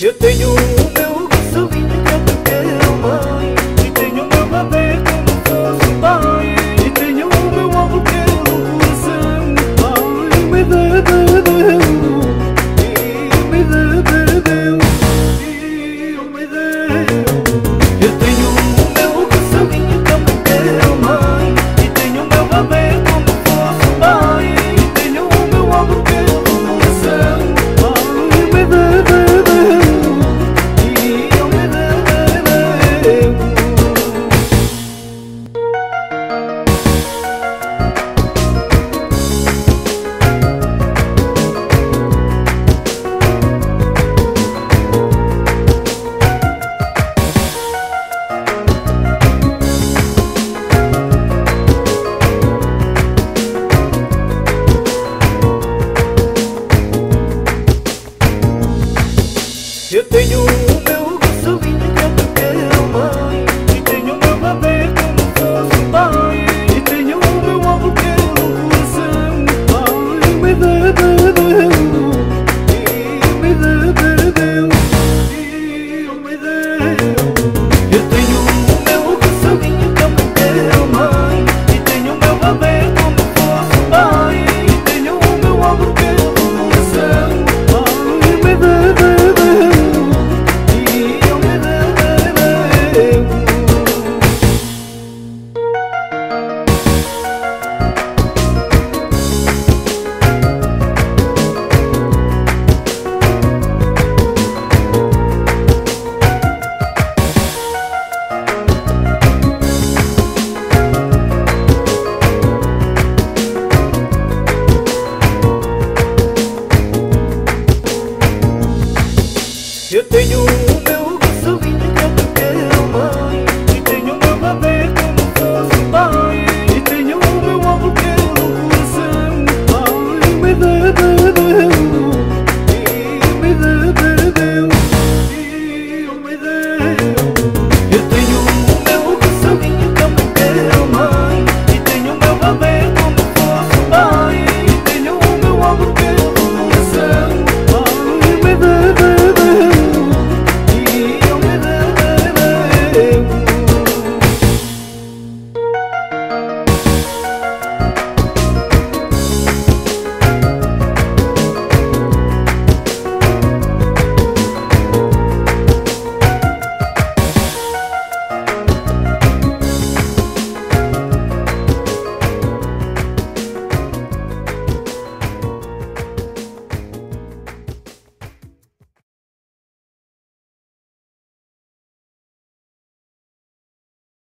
Eu tenho o meu sorriso Eu tenho Eu tenho o meu sorriso que